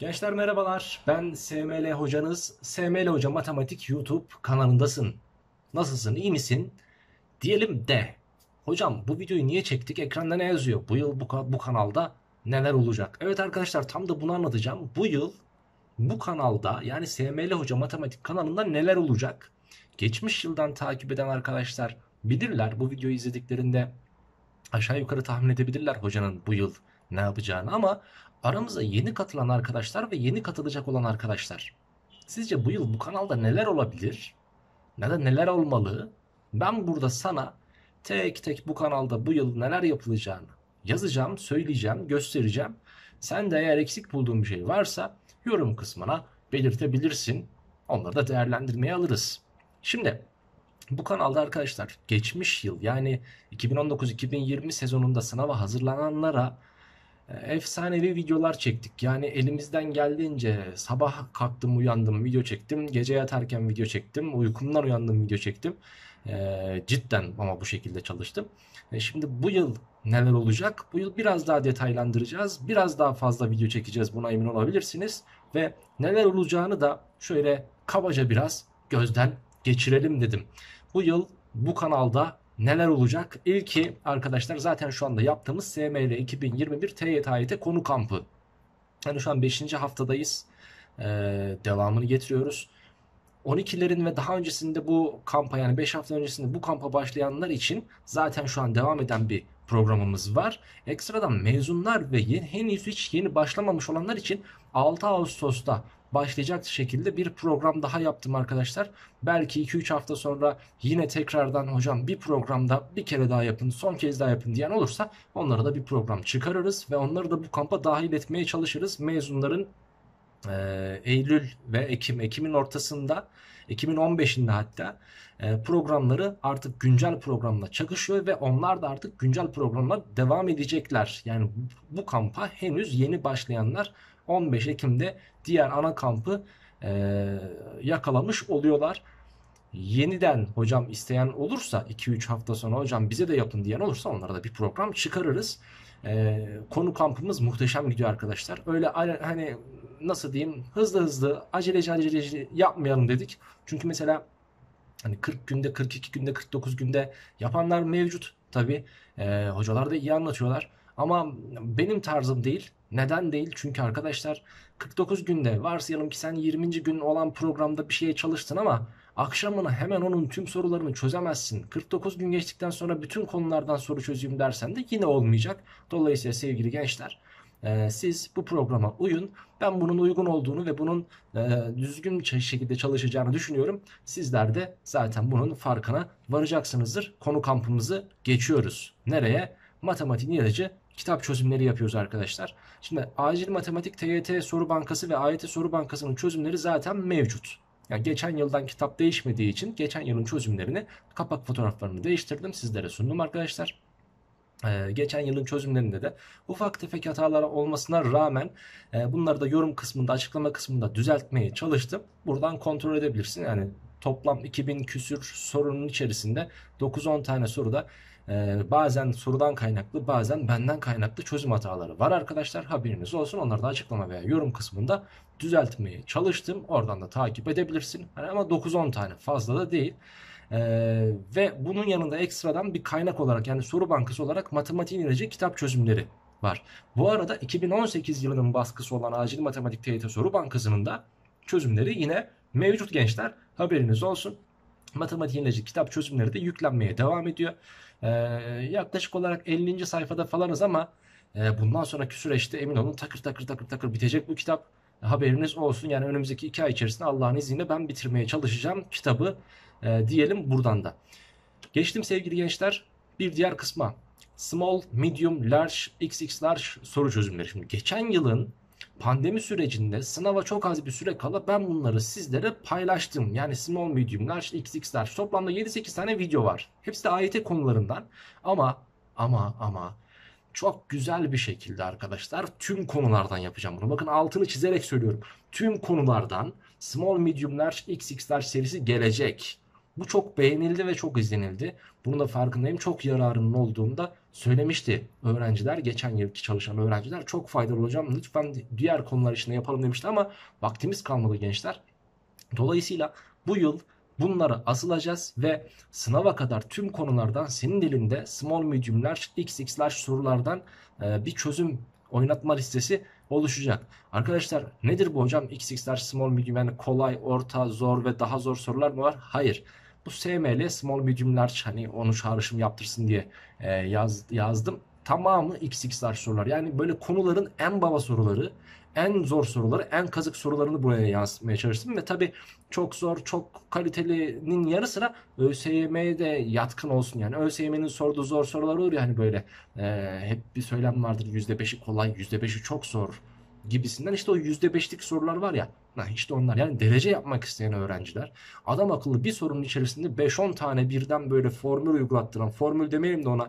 Gençler merhabalar. Ben SML hocanız. SML Hoca Matematik YouTube kanalındasın. Nasılsın? İyi misin? Diyelim de. Hocam bu videoyu niye çektik? Ekranda ne yazıyor? Bu yıl bu, bu kanalda neler olacak? Evet arkadaşlar tam da bunu anlatacağım. Bu yıl bu kanalda yani SML Hoca Matematik kanalında neler olacak? Geçmiş yıldan takip eden arkadaşlar bilirler. Bu videoyu izlediklerinde aşağı yukarı tahmin edebilirler hocanın bu yıl ne yapacağını ama aramıza yeni katılan arkadaşlar ve yeni katılacak olan arkadaşlar. Sizce bu yıl bu kanalda neler olabilir? Ya da neler olmalı? Ben burada sana tek tek bu kanalda bu yıl neler yapılacağını yazacağım, söyleyeceğim, göstereceğim. Sen de eğer eksik bulduğun bir şey varsa yorum kısmına belirtebilirsin. Onları da değerlendirmeye alırız. Şimdi bu kanalda arkadaşlar geçmiş yıl yani 2019-2020 sezonunda sınava hazırlananlara efsanevi videolar çektik. Yani elimizden geldiğince sabah kalktım uyandım video çektim. Gece yatarken video çektim. Uykumdan uyandım video çektim. E, cidden ama bu şekilde çalıştım. E, şimdi bu yıl neler olacak? Bu yıl biraz daha detaylandıracağız. Biraz daha fazla video çekeceğiz buna emin olabilirsiniz. Ve neler olacağını da şöyle kabaca biraz gözden geçirelim dedim. Bu yıl bu kanalda neler olacak? İlki arkadaşlar zaten şu anda yaptığımız SML 2021 TYT konu kampı. Yani şu an 5. haftadayız. Ee, devamını getiriyoruz. 12'lerin ve daha öncesinde bu kampa yani 5 hafta öncesinde bu kampa başlayanlar için zaten şu an devam eden bir programımız var. Ekstradan mezunlar ve yeni, henüz hiç yeni başlamamış olanlar için 6 Ağustos'ta başlayacak şekilde bir program daha yaptım arkadaşlar. Belki 2-3 hafta sonra yine tekrardan hocam bir programda bir kere daha yapın, son kez daha yapın diyen olursa onlara da bir program çıkarırız ve onları da bu kampa dahil etmeye çalışırız. Mezunların e, Eylül ve Ekim, Ekim'in ortasında, Ekim'in 15'inde hatta e, programları artık güncel programla çakışıyor ve onlar da artık güncel programla devam edecekler. Yani bu kampa henüz yeni başlayanlar 15 Ekim'de diğer ana kampı e, yakalamış oluyorlar. Yeniden hocam isteyen olursa 2-3 hafta sonra hocam bize de yapın diyen olursa onlara da bir program çıkarırız. E, konu kampımız muhteşem gidiyor arkadaşlar. Öyle hani nasıl diyeyim hızlı hızlı aceleci aceleci yapmayalım dedik. Çünkü mesela hani 40 günde 42 günde 49 günde yapanlar mevcut tabi. E, hocalar da iyi anlatıyorlar. Ama benim tarzım değil. Neden değil? Çünkü arkadaşlar 49 günde varsayalım ki sen 20. gün olan programda bir şeye çalıştın ama akşamına hemen onun tüm sorularını çözemezsin. 49 gün geçtikten sonra bütün konulardan soru çözeyim dersen de yine olmayacak. Dolayısıyla sevgili gençler e, siz bu programa uyun. Ben bunun uygun olduğunu ve bunun e, düzgün şekilde çalışacağını düşünüyorum. Sizler de zaten bunun farkına varacaksınızdır. Konu kampımızı geçiyoruz. Nereye? Matematik ilacı kitap çözümleri yapıyoruz arkadaşlar. Şimdi acil matematik TYT soru bankası ve AYT soru bankasının çözümleri zaten mevcut. Yani geçen yıldan kitap değişmediği için geçen yılın çözümlerini kapak fotoğraflarını değiştirdim sizlere sundum arkadaşlar. Ee, geçen yılın çözümlerinde de ufak tefek hatalar olmasına rağmen e, bunları da yorum kısmında açıklama kısmında düzeltmeye çalıştım. Buradan kontrol edebilirsin. Yani toplam 2000 küsür sorunun içerisinde 9-10 tane soruda ee, bazen sorudan kaynaklı bazen benden kaynaklı çözüm hataları var arkadaşlar. Haberiniz olsun. Onları da açıklama veya yorum kısmında düzeltmeye çalıştım. Oradan da takip edebilirsin. Hani ama 9-10 tane fazla da değil. Ee, ve bunun yanında ekstradan bir kaynak olarak yani soru bankası olarak matematik ilacı kitap çözümleri var. Bu arada 2018 yılının baskısı olan acil matematik TYT soru bankasının da çözümleri yine mevcut gençler. Haberiniz olsun. Matematik ilacı kitap çözümleri de yüklenmeye devam ediyor. Ee, yaklaşık olarak 50. sayfada falanız ama e, bundan sonraki süreçte emin olun takır takır takır takır bitecek bu kitap. Haberiniz olsun yani önümüzdeki iki ay içerisinde Allah'ın izniyle ben bitirmeye çalışacağım kitabı e, diyelim buradan da. Geçtim sevgili gençler bir diğer kısma. Small, medium, large, xx large soru çözümleri. Şimdi geçen yılın pandemi sürecinde sınava çok az bir süre kala ben bunları sizlere paylaştım. Yani small, medium, large, xx large toplamda 7-8 tane video var. Hepsi de AYT konularından ama ama ama çok güzel bir şekilde arkadaşlar tüm konulardan yapacağım bunu. Bakın altını çizerek söylüyorum. Tüm konulardan small, medium, large, xx large serisi gelecek. Bu çok beğenildi ve çok izlenildi. Bunun da farkındayım. Çok yararının olduğunu da söylemişti öğrenciler. Geçen yılki çalışan öğrenciler çok faydalı hocam. Lütfen diğer konular için yapalım demişti ama vaktimiz kalmadı gençler. Dolayısıyla bu yıl bunları asılacağız ve sınava kadar tüm konulardan senin dilinde small, medium, large, xx large sorulardan e, bir çözüm oynatma listesi oluşacak. Arkadaşlar nedir bu hocam? xx large, small, medium yani kolay, orta, zor ve daha zor sorular mı var? Hayır. Bu SML small, medium, large hani onu çağrışım yaptırsın diye e, yaz, yazdım. Tamamı xx large sorular. Yani böyle konuların en baba soruları en zor soruları, en kazık sorularını buraya yansıtmaya çalıştım. Ve tabi çok zor, çok kalitelinin yanı sıra ÖSYM'ye de yatkın olsun. Yani. ÖSYM'nin sorduğu zor sorular olur ya hani böyle e, hep bir söylem vardır %5'i kolay, %5'i çok zor gibisinden. İşte o %5'lik sorular var ya işte onlar. Yani derece yapmak isteyen öğrenciler adam akıllı bir sorunun içerisinde 5-10 tane birden böyle formül uygulattıran formül demeyelim de ona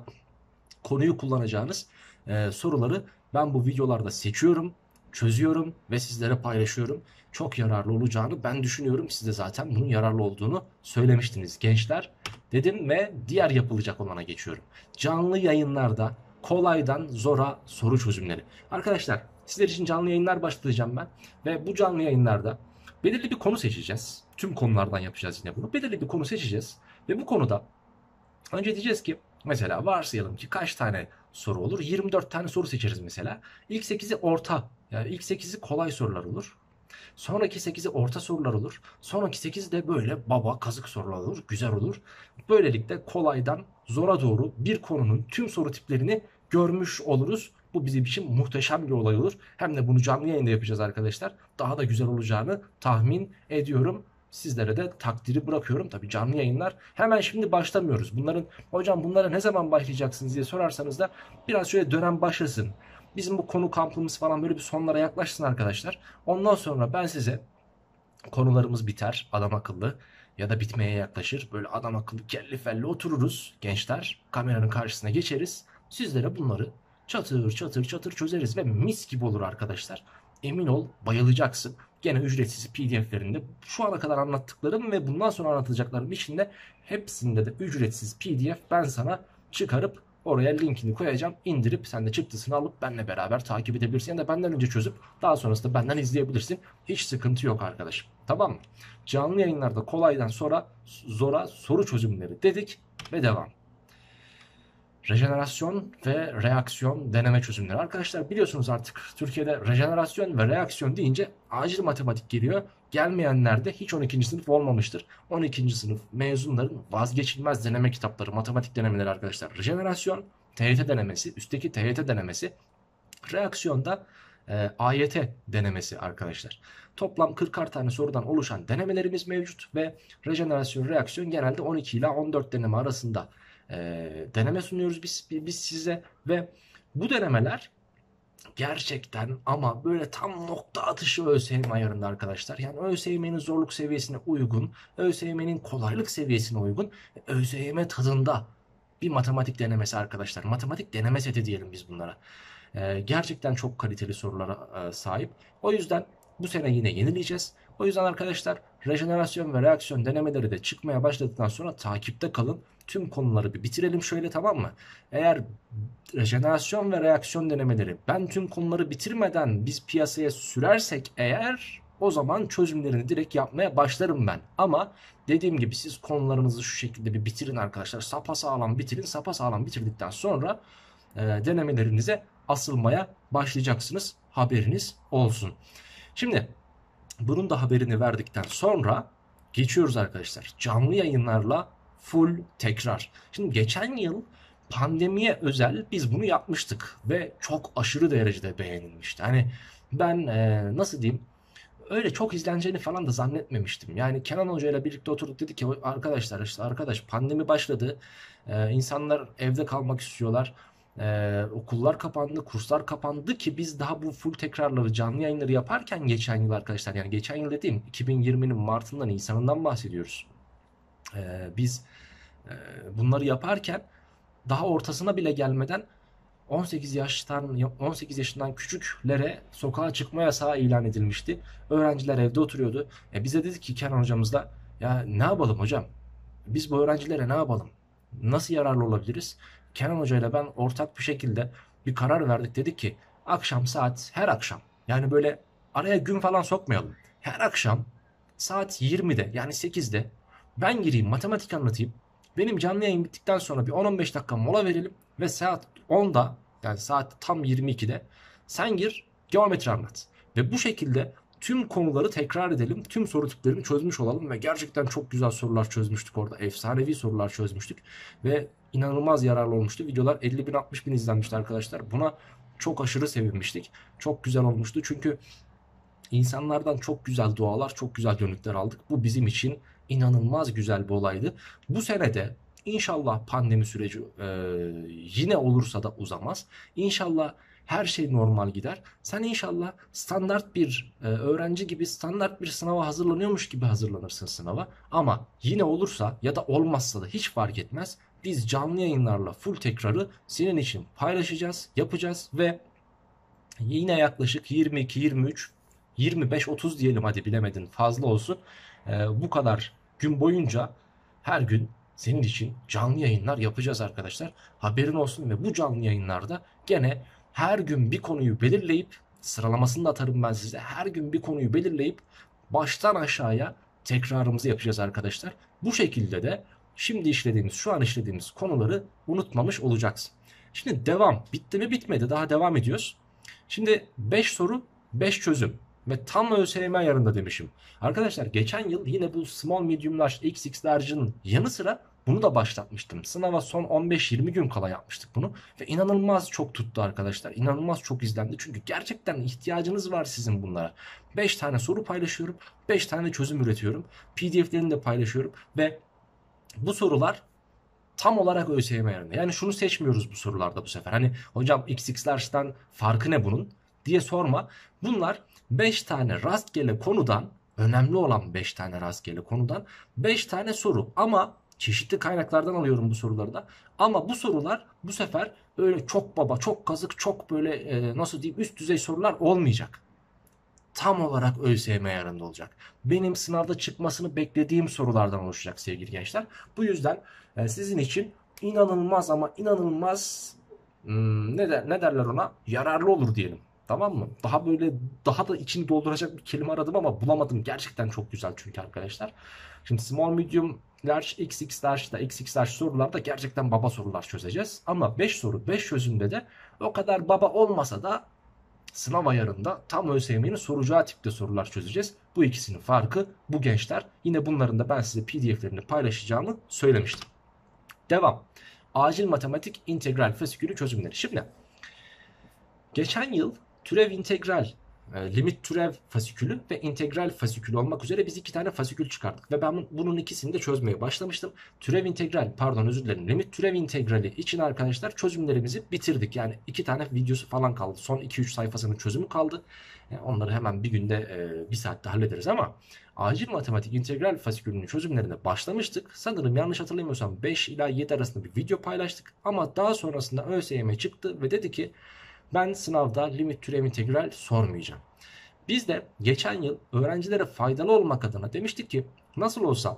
konuyu kullanacağınız e, soruları ben bu videolarda seçiyorum çözüyorum ve sizlere paylaşıyorum. Çok yararlı olacağını ben düşünüyorum. Siz de zaten bunun yararlı olduğunu söylemiştiniz gençler. Dedim ve diğer yapılacak olana geçiyorum. Canlı yayınlarda kolaydan zora soru çözümleri. Arkadaşlar sizler için canlı yayınlar başlatacağım ben. Ve bu canlı yayınlarda belirli bir konu seçeceğiz. Tüm konulardan yapacağız yine bunu. Belirli bir konu seçeceğiz. Ve bu konuda önce diyeceğiz ki mesela varsayalım ki kaç tane soru olur? 24 tane soru seçeriz mesela. İlk 8'i orta yani ilk 8'i kolay sorular olur. Sonraki 8'i orta sorular olur. Sonraki 8 de böyle baba kazık sorular olur. Güzel olur. Böylelikle kolaydan zora doğru bir konunun tüm soru tiplerini görmüş oluruz. Bu bizim için muhteşem bir olay olur. Hem de bunu canlı yayında yapacağız arkadaşlar. Daha da güzel olacağını tahmin ediyorum. Sizlere de takdiri bırakıyorum. Tabi canlı yayınlar hemen şimdi başlamıyoruz. Bunların hocam bunlara ne zaman başlayacaksınız diye sorarsanız da biraz şöyle dönem başlasın. Bizim bu konu kampımız falan böyle bir sonlara yaklaşsın arkadaşlar. Ondan sonra ben size konularımız biter adam akıllı ya da bitmeye yaklaşır. Böyle adam akıllı kelli felli otururuz gençler. Kameranın karşısına geçeriz. Sizlere bunları çatır çatır çatır çözeriz ve mis gibi olur arkadaşlar. Emin ol bayılacaksın. Gene ücretsiz pdf'lerinde şu ana kadar anlattıklarım ve bundan sonra anlatacaklarım içinde hepsinde de ücretsiz pdf ben sana çıkarıp Oraya linkini koyacağım. İndirip sen de çıktısını alıp benle beraber takip edebilirsin. Ya da benden önce çözüp daha sonrasında benden izleyebilirsin. Hiç sıkıntı yok arkadaşım. Tamam mı? Canlı yayınlarda kolaydan sonra zora soru çözümleri dedik ve devam. Rejenerasyon ve reaksiyon deneme çözümleri. Arkadaşlar biliyorsunuz artık Türkiye'de rejenerasyon ve reaksiyon deyince acil matematik geliyor. Gelmeyenler de hiç 12. sınıf olmamıştır. 12. sınıf mezunların vazgeçilmez deneme kitapları, matematik denemeleri arkadaşlar. Rejenerasyon, TYT denemesi, üstteki TYT denemesi, reaksiyonda e, AYT denemesi arkadaşlar. Toplam 40'ar tane sorudan oluşan denemelerimiz mevcut ve rejenerasyon reaksiyon genelde 12 ile 14 deneme arasında e, deneme sunuyoruz biz, biz size ve bu denemeler gerçekten ama böyle tam nokta atışı ÖSYM ayarında arkadaşlar. Yani ÖSYM'nin zorluk seviyesine uygun, ÖSYM'nin kolaylık seviyesine uygun, ÖSYM tadında bir matematik denemesi arkadaşlar. Matematik deneme seti diyelim biz bunlara. Ee, gerçekten çok kaliteli sorulara e, sahip. O yüzden bu sene yine yenileyeceğiz. O yüzden arkadaşlar rejenerasyon ve reaksiyon denemeleri de çıkmaya başladıktan sonra takipte kalın tüm konuları bir bitirelim şöyle tamam mı? Eğer rejenerasyon ve reaksiyon denemeleri ben tüm konuları bitirmeden biz piyasaya sürersek eğer o zaman çözümlerini direkt yapmaya başlarım ben. Ama dediğim gibi siz konularınızı şu şekilde bir bitirin arkadaşlar. Sapa sağlam bitirin. Sapa sağlam bitirdikten sonra e, denemelerinize asılmaya başlayacaksınız. Haberiniz olsun. Şimdi bunun da haberini verdikten sonra geçiyoruz arkadaşlar. Canlı yayınlarla full tekrar. Şimdi geçen yıl pandemiye özel biz bunu yapmıştık ve çok aşırı derecede beğenilmişti. Hani ben e, nasıl diyeyim öyle çok izleneceğini falan da zannetmemiştim. Yani Kenan Hoca ile birlikte oturduk dedik ki arkadaşlar işte arkadaş pandemi başladı. Ee, insanlar evde kalmak istiyorlar. Ee, okullar kapandı, kurslar kapandı ki biz daha bu full tekrarları canlı yayınları yaparken geçen yıl arkadaşlar yani geçen yıl dediğim 2020'nin Mart'ından Nisan'ından bahsediyoruz e, biz e, bunları yaparken daha ortasına bile gelmeden 18 yaştan 18 yaşından küçüklere sokağa çıkma yasağı ilan edilmişti. Öğrenciler evde oturuyordu. E bize dedik ki Kenan hocamızla ya ne yapalım hocam? biz bu öğrencilere ne yapalım? Nasıl yararlı olabiliriz? Kenan Hoca ile ben ortak bir şekilde bir karar verdik. Dedik ki akşam saat her akşam yani böyle araya gün falan sokmayalım. Her akşam saat 20'de yani 8'de ben gireyim matematik anlatayım. Benim canlı yayın bittikten sonra bir 10-15 dakika mola verelim ve saat 10'da yani saat tam 22'de sen gir geometri anlat. Ve bu şekilde tüm konuları tekrar edelim. Tüm soru tiplerini çözmüş olalım ve gerçekten çok güzel sorular çözmüştük orada. Efsanevi sorular çözmüştük ve inanılmaz yararlı olmuştu. Videolar 50 bin 60 bin izlenmişti arkadaşlar. Buna çok aşırı sevinmiştik. Çok güzel olmuştu çünkü insanlardan çok güzel dualar, çok güzel dönükler aldık. Bu bizim için inanılmaz güzel bir olaydı. Bu senede inşallah pandemi süreci e, yine olursa da uzamaz. İnşallah her şey normal gider. Sen inşallah standart bir e, öğrenci gibi standart bir sınava hazırlanıyormuş gibi hazırlanırsın sınava. Ama yine olursa ya da olmazsa da hiç fark etmez. Biz canlı yayınlarla full tekrarı senin için paylaşacağız, yapacağız ve yine yaklaşık 22, 23, 25, 30 diyelim hadi bilemedin fazla olsun. E, bu kadar gün boyunca her gün senin için canlı yayınlar yapacağız arkadaşlar. Haberin olsun ve bu canlı yayınlarda gene her gün bir konuyu belirleyip sıralamasını da atarım ben size. Her gün bir konuyu belirleyip baştan aşağıya tekrarımızı yapacağız arkadaşlar. Bu şekilde de şimdi işlediğimiz, şu an işlediğimiz konuları unutmamış olacaksın. Şimdi devam. Bitti mi bitmedi. Daha devam ediyoruz. Şimdi 5 soru, 5 çözüm. Ve tam ÖSYM ayarında demişim. Arkadaşlar geçen yıl yine bu small medium large XX large'ın yanı sıra bunu da başlatmıştım. Sınava son 15-20 gün kala yapmıştık bunu. Ve inanılmaz çok tuttu arkadaşlar. İnanılmaz çok izlendi. Çünkü gerçekten ihtiyacınız var sizin bunlara. 5 tane soru paylaşıyorum. 5 tane çözüm üretiyorum. PDF'lerini de paylaşıyorum. Ve bu sorular tam olarak ÖSYM ayarında. Yani şunu seçmiyoruz bu sorularda bu sefer. Hani hocam XX large'dan farkı ne bunun? Diye sorma. Bunlar 5 tane rastgele konudan önemli olan 5 tane rastgele konudan 5 tane soru ama çeşitli kaynaklardan alıyorum bu soruları da. Ama bu sorular bu sefer öyle çok baba, çok kazık, çok böyle e, nasıl diyeyim üst düzey sorular olmayacak. Tam olarak ÖSYM ayarında olacak. Benim sınavda çıkmasını beklediğim sorulardan oluşacak sevgili gençler. Bu yüzden e, sizin için inanılmaz ama inanılmaz hmm, ne, der, ne derler ona yararlı olur diyelim. Tamam mı? Daha böyle daha da içini dolduracak bir kelime aradım ama bulamadım. Gerçekten çok güzel çünkü arkadaşlar. Şimdi small medium large xx large da xx large sorularda gerçekten baba sorular çözeceğiz. Ama 5 soru 5 çözümde de o kadar baba olmasa da sınav ayarında tam ÖSYM'nin soracağı tipte sorular çözeceğiz. Bu ikisinin farkı bu gençler. Yine bunların da ben size pdf'lerini paylaşacağımı söylemiştim. Devam. Acil matematik integral fasikülü çözümleri. Şimdi geçen yıl türev integral e, limit türev fasikülü ve integral fasikülü olmak üzere biz iki tane fasikül çıkardık. Ve ben bunun ikisini de çözmeye başlamıştım. Türev integral pardon özür dilerim limit türev integrali için arkadaşlar çözümlerimizi bitirdik. Yani iki tane videosu falan kaldı. Son 2-3 sayfasının çözümü kaldı. Yani e, onları hemen bir günde e, bir saatte hallederiz ama acil matematik integral fasikülünün çözümlerine başlamıştık. Sanırım yanlış hatırlamıyorsam 5 ila 7 arasında bir video paylaştık. Ama daha sonrasında ÖSYM çıktı ve dedi ki ben sınavda limit türev integral sormayacağım. Biz de geçen yıl öğrencilere faydalı olmak adına demiştik ki nasıl olsa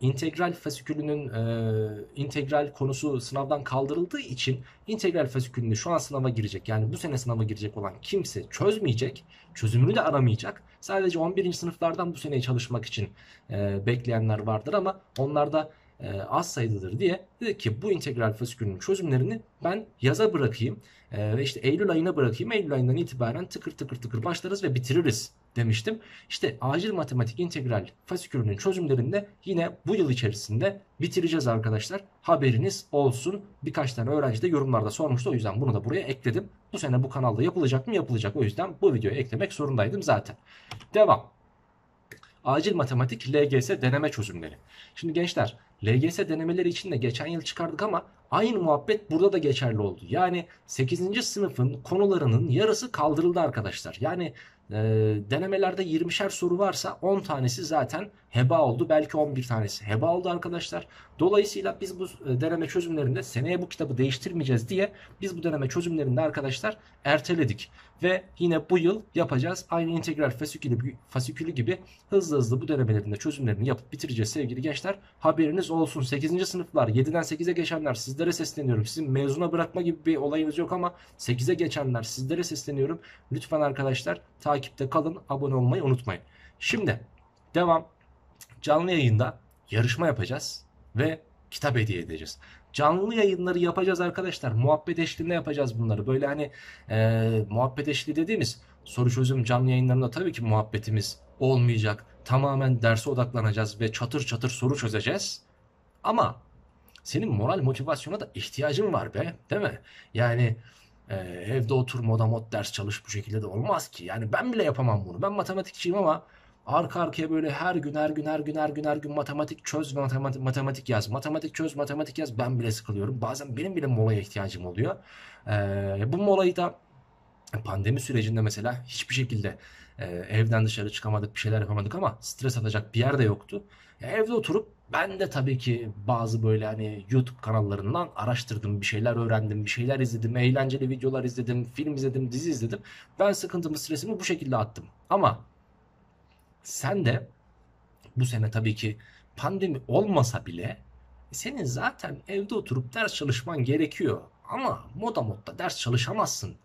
integral fasikülünün e, integral konusu sınavdan kaldırıldığı için integral fasikülünde şu an sınava girecek yani bu sene sınava girecek olan kimse çözmeyecek, çözümünü de aramayacak. Sadece 11. sınıflardan bu seneyi çalışmak için e, bekleyenler vardır ama onlar da e, az sayıdadır diye dedi ki bu integral fasikülünün çözümlerini ben yaza bırakayım e, ve işte Eylül ayına bırakayım. Eylül ayından itibaren tıkır tıkır tıkır başlarız ve bitiririz demiştim. İşte acil matematik integral fasikülünün çözümlerinde yine bu yıl içerisinde bitireceğiz arkadaşlar. Haberiniz olsun. Birkaç tane öğrenci de yorumlarda sormuştu. O yüzden bunu da buraya ekledim. Bu sene bu kanalda yapılacak mı? Yapılacak. O yüzden bu videoyu eklemek zorundaydım zaten. Devam. Acil matematik LGS deneme çözümleri. Şimdi gençler LGS denemeleri için de geçen yıl çıkardık ama aynı muhabbet burada da geçerli oldu. Yani 8. sınıfın konularının yarısı kaldırıldı arkadaşlar. Yani e, denemelerde 20'şer soru varsa 10 tanesi zaten heba oldu. Belki 11 tanesi heba oldu arkadaşlar. Dolayısıyla biz bu e, deneme çözümlerinde seneye bu kitabı değiştirmeyeceğiz diye biz bu deneme çözümlerinde arkadaşlar erteledik. Ve yine bu yıl yapacağız. Aynı integral fasikülü, fasikülü gibi hızlı hızlı bu denemelerinde çözümlerini yapıp bitireceğiz sevgili gençler. Haberiniz olsun. 8. sınıflar 7'den 8'e geçenler sizlere sesleniyorum. Sizin mezuna bırakma gibi bir olayınız yok ama 8'e geçenler sizlere sesleniyorum. Lütfen arkadaşlar takipte kalın. Abone olmayı unutmayın. Şimdi devam. Canlı yayında yarışma yapacağız ve kitap hediye edeceğiz. Canlı yayınları yapacağız arkadaşlar. Muhabbet eşliğinde yapacağız bunları. Böyle hani e, muhabbet eşliği dediğimiz soru çözüm canlı yayınlarında tabii ki muhabbetimiz olmayacak. Tamamen derse odaklanacağız ve çatır çatır soru çözeceğiz. Ama senin moral motivasyona da ihtiyacın var be değil mi? Yani e, evde otur moda mod ders çalış bu şekilde de olmaz ki. Yani ben bile yapamam bunu. Ben matematikçiyim ama arka arkaya böyle her gün her gün her gün her gün her gün matematik çöz matematik, matematik yaz. Matematik çöz matematik yaz ben bile sıkılıyorum. Bazen benim bile molaya ihtiyacım oluyor. E, bu molayı da pandemi sürecinde mesela hiçbir şekilde e, evden dışarı çıkamadık bir şeyler yapamadık ama stres atacak bir yer de yoktu. E, evde oturup ben de tabii ki bazı böyle hani YouTube kanallarından araştırdım, bir şeyler öğrendim, bir şeyler izledim, eğlenceli videolar izledim, film izledim, dizi izledim. Ben sıkıntımı, stresimi bu şekilde attım. Ama sen de bu sene tabii ki pandemi olmasa bile senin zaten evde oturup ders çalışman gerekiyor. Ama moda modda ders çalışamazsın.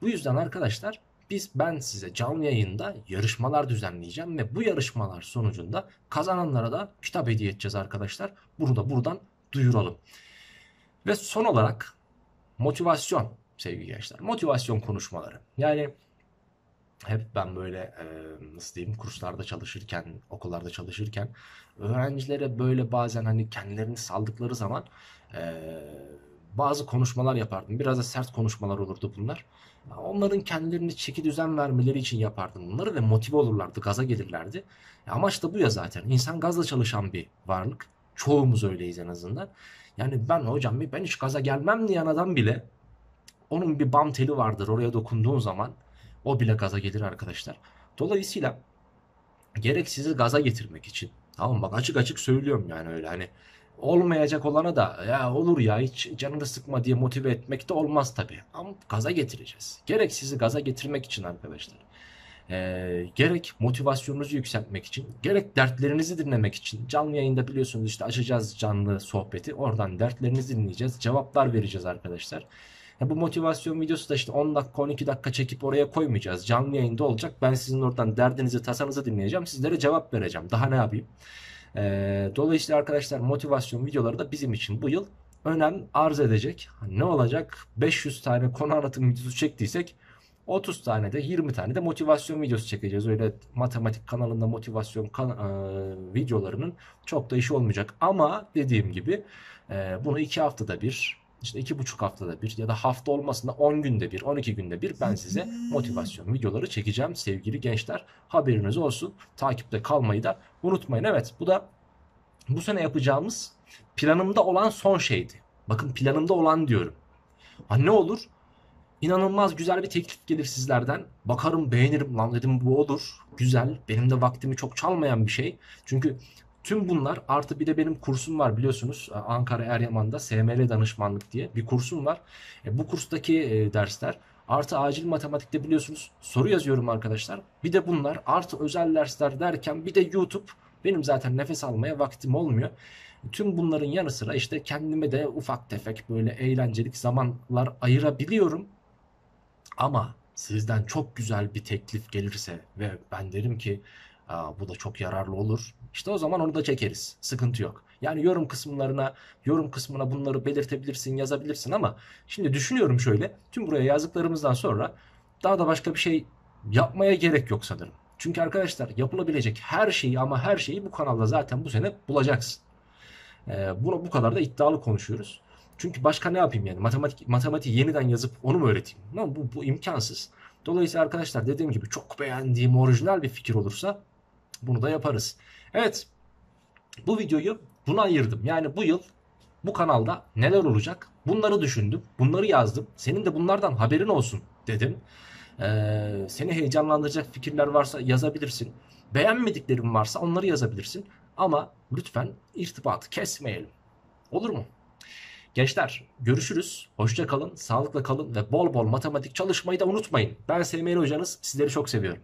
Bu yüzden arkadaşlar biz ben size canlı yayında yarışmalar düzenleyeceğim ve bu yarışmalar sonucunda kazananlara da kitap hediye edeceğiz arkadaşlar. Bunu da buradan duyuralım. Ve son olarak motivasyon sevgili gençler. Motivasyon konuşmaları. Yani hep ben böyle e, nasıl diyeyim kurslarda çalışırken, okullarda çalışırken öğrencilere böyle bazen hani kendilerini saldıkları zaman e, bazı konuşmalar yapardım. Biraz da sert konuşmalar olurdu bunlar. Onların kendilerini çeki düzen vermeleri için yapardım bunları ve motive olurlardı, gaza gelirlerdi. Amaç da bu ya zaten. İnsan gazla çalışan bir varlık. Çoğumuz öyleyiz en azından. Yani ben hocam ben hiç gaza gelmem diyen adam bile onun bir bam teli vardır. Oraya dokunduğun zaman o bile gaza gelir arkadaşlar. Dolayısıyla gerek sizi gaza getirmek için tamam bak açık açık söylüyorum yani öyle hani olmayacak olana da ya olur ya hiç canını sıkma diye motive etmek de olmaz tabi. Ama gaza getireceğiz. Gerek sizi gaza getirmek için arkadaşlar. E, gerek motivasyonunuzu yükseltmek için, gerek dertlerinizi dinlemek için canlı yayında biliyorsunuz işte açacağız canlı sohbeti. Oradan dertlerinizi dinleyeceğiz, cevaplar vereceğiz arkadaşlar. Ya bu motivasyon videosu da işte 10 dakika 12 dakika çekip oraya koymayacağız. Canlı yayında olacak. Ben sizin oradan derdinizi tasanızı dinleyeceğim. Sizlere cevap vereceğim. Daha ne yapayım? Ee, dolayısıyla arkadaşlar motivasyon videoları da bizim için bu yıl önem arz edecek. Ne olacak? 500 tane konu anlatım videosu çektiysek 30 tane de 20 tane de motivasyon videosu çekeceğiz. Öyle matematik kanalında motivasyon kan e, videolarının çok da işi olmayacak. Ama dediğim gibi e, bunu 2 haftada bir işte iki buçuk haftada bir ya da hafta olmasında 10 günde bir 12 günde bir ben size motivasyon videoları çekeceğim sevgili gençler. Haberiniz olsun. Takipte kalmayı da unutmayın. Evet bu da bu sene yapacağımız planımda olan son şeydi. Bakın planımda olan diyorum. Ha ne olur? İnanılmaz güzel bir teklif gelir sizlerden. Bakarım beğenirim. Lan dedim bu olur. Güzel. Benim de vaktimi çok çalmayan bir şey. Çünkü Tüm bunlar artı bir de benim kursum var biliyorsunuz Ankara Eryaman'da SML danışmanlık diye bir kursum var. E, bu kurstaki e, dersler artı acil matematikte biliyorsunuz soru yazıyorum arkadaşlar. Bir de bunlar artı özel dersler derken bir de YouTube benim zaten nefes almaya vaktim olmuyor. Tüm bunların yanı sıra işte kendime de ufak tefek böyle eğlencelik zamanlar ayırabiliyorum. Ama sizden çok güzel bir teklif gelirse ve ben derim ki Aa, bu da çok yararlı olur. İşte o zaman onu da çekeriz. Sıkıntı yok. Yani yorum kısımlarına, yorum kısmına bunları belirtebilirsin, yazabilirsin ama şimdi düşünüyorum şöyle. Tüm buraya yazdıklarımızdan sonra daha da başka bir şey yapmaya gerek yok sanırım. Çünkü arkadaşlar yapılabilecek her şeyi ama her şeyi bu kanalda zaten bu sene bulacaksın. Ee, bunu bu kadar da iddialı konuşuyoruz. Çünkü başka ne yapayım yani matematik matematiği yeniden yazıp onu mu öğreteyim? No, bu, bu imkansız. Dolayısıyla arkadaşlar dediğim gibi çok beğendiğim orijinal bir fikir olursa bunu da yaparız. Evet bu videoyu buna ayırdım. Yani bu yıl bu kanalda neler olacak bunları düşündüm. Bunları yazdım. Senin de bunlardan haberin olsun dedim. Ee, seni heyecanlandıracak fikirler varsa yazabilirsin. Beğenmediklerim varsa onları yazabilirsin. Ama lütfen irtibatı kesmeyelim. Olur mu? Gençler görüşürüz. Hoşça kalın, sağlıkla kalın ve bol bol matematik çalışmayı da unutmayın. Ben Semih hocanız. Sizleri çok seviyorum.